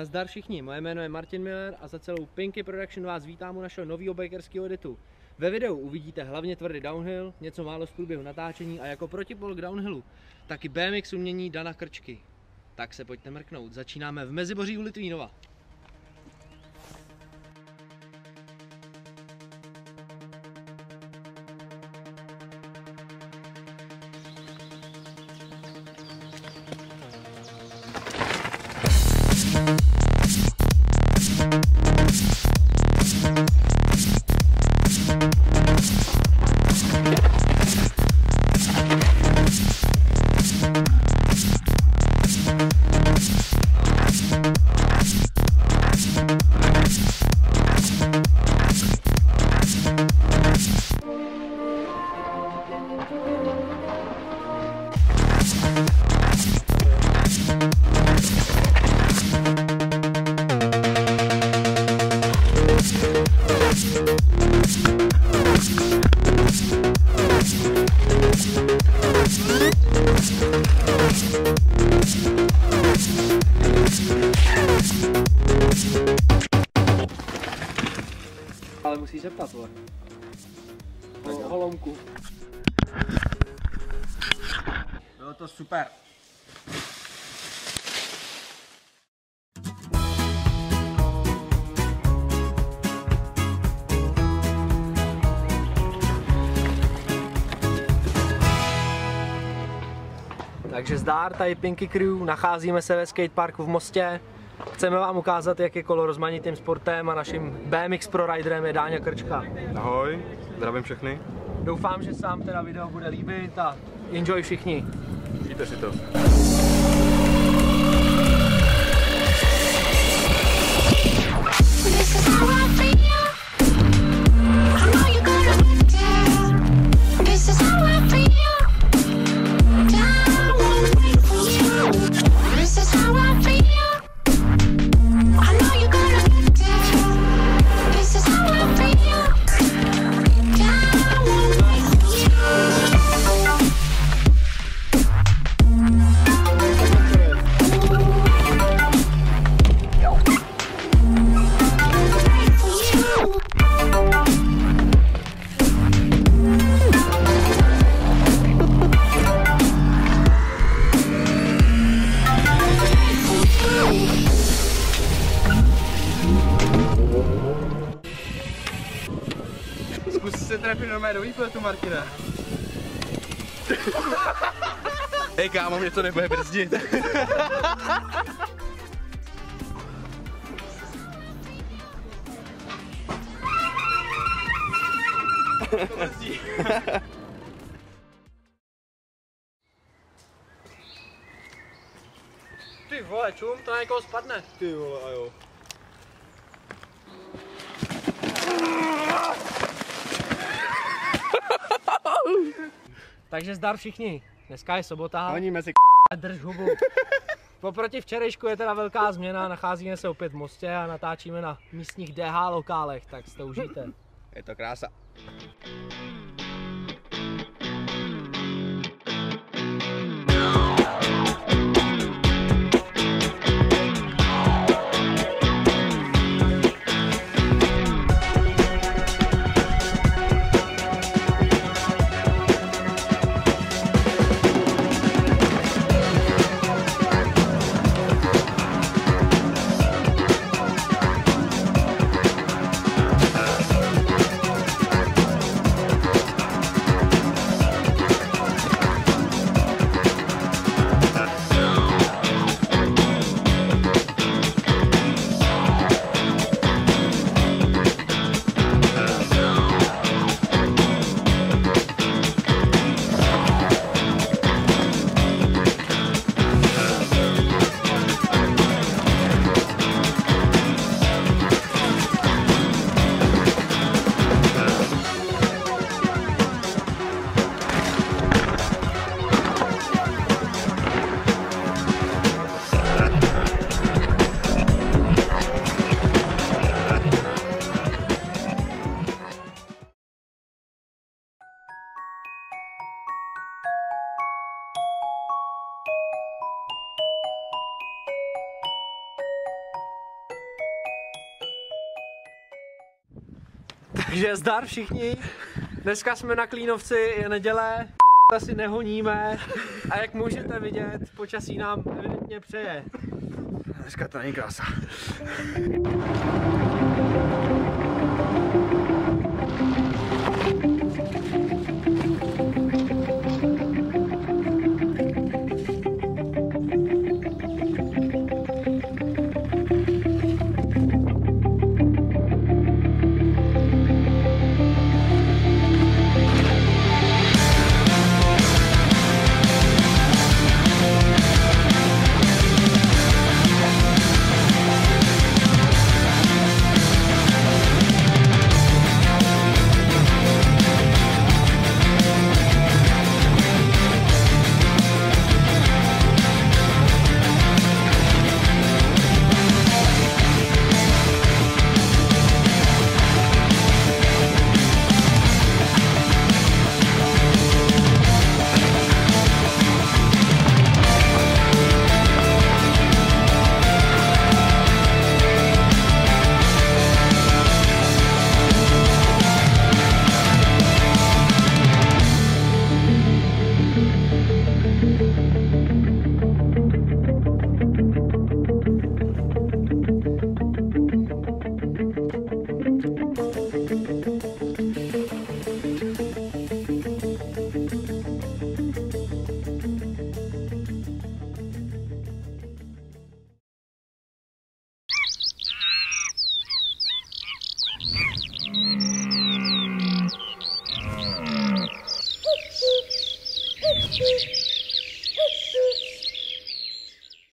Nazdar všichni, moje jméno je Martin Miller a za celou Pinky Production vás vítám u našeho nového bikerského editu. Ve videu uvidíte hlavně tvrdý downhill, něco málo z průběhu natáčení a jako protipol k downhillu taky BMX umění Dana Krčky. Tak se pojďte mrknout, začínáme v Meziboří u Litvínova. Ale musíš se ptat, vole. O holomku. Bylo to super. Takže zdár, tady Pinky Crew, nacházíme se ve skateparku v Mostě. Chceme vám ukázat, jak je kolo rozmanitým sportem a naším BMX Pro Riderem je Dáňa Krčka. Ahoj, zdravím všechny. Doufám, že se vám teda video bude líbit a enjoy všichni. Užijte si to. Normálně do výpletu, Martina. Hej kámo, mě to nebude brzdit. Ty vole, čum, to na někoho spadne. Ty vole, a jo. Takže zdar všichni. Dneska je sobota. Honíme si A drž hubu. Poproti včerejšku je teda velká změna, nacházíme se opět v Mostě a natáčíme na místních DH lokálech, tak si to užijte. Je to krása. Takže zdar všichni. Dneska jsme na Klínovci, je neděle, asi nehoníme a jak můžete vidět, počasí nám evidentně přeje. Dneska to není krása.